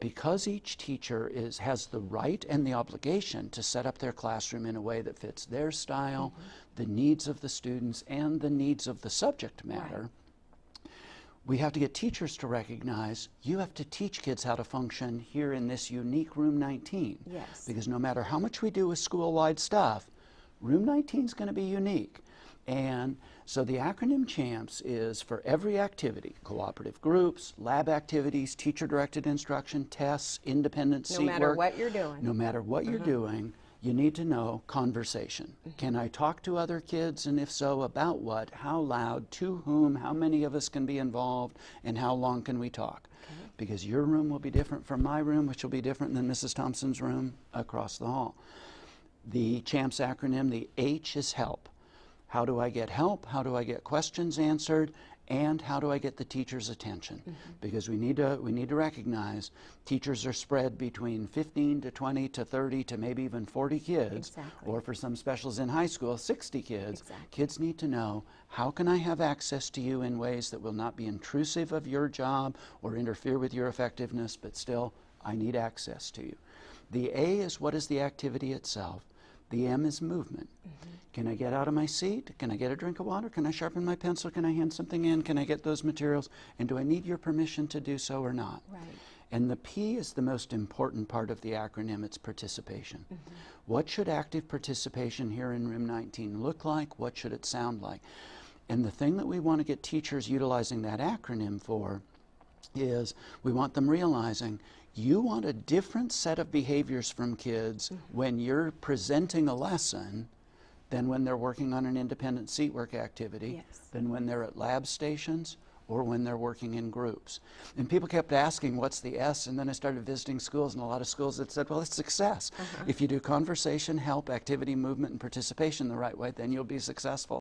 because each teacher is, has the right and the obligation to set up their classroom in a way that fits their style, mm -hmm. the needs of the students, and the needs of the subject matter, right. we have to get teachers to recognize you have to teach kids how to function here in this unique room 19. Yes. Because no matter how much we do with school-wide stuff, room 19 is going to be unique. And so the acronym CHAMPS is for every activity, cooperative groups, lab activities, teacher-directed instruction, tests, independent no seat matter work. what you're doing. No matter what mm -hmm. you're mm-hmm. doing, you need to know conversation. Mm -hmm. Can I talk to other kids, and if so, about what, how loud, to whom, how many of us can be involved, and how long can we talk? Okay. Because your room will be different from my room, which will be different than Mrs. Thompson's room across the hall. The CHAMPS acronym, the H is help. How do I get help? How do I get questions answered? And how do I get the teacher's attention? Mm -hmm. Because we need to we need to recognize teachers are spread between 15 to 20 to 30 to maybe even 40 kids, exactly. or for some specials in high school, 60 kids. Exactly. Kids need to know how can I have access to you in ways that will not be intrusive of your job or interfere with your effectiveness, but still I need access to you. The A is what is the activity itself. The M is movement. Mm -hmm. Can I get out of my seat? Can I get a drink of water? Can I sharpen my pencil? Can I hand something in? Can I get those materials? And do I need your permission to do so or not? Right. And the P is the most important part of the acronym, it's participation. Mm -hmm. What should active participation here in Room 19 look like? What should it sound like? And the thing that we want to get teachers utilizing that acronym for is we want them realizing you want a different set of behaviors from kids mm -hmm. when you're presenting a lesson than when they're working on an independent seat work activity, yes. than when they're at lab stations or when they're working in groups. And people kept asking, what's the S? And then I started visiting schools, and a lot of schools that said, well, it's success. Uh -huh. If you do conversation, help, activity, movement, and participation the right way, then you'll be successful.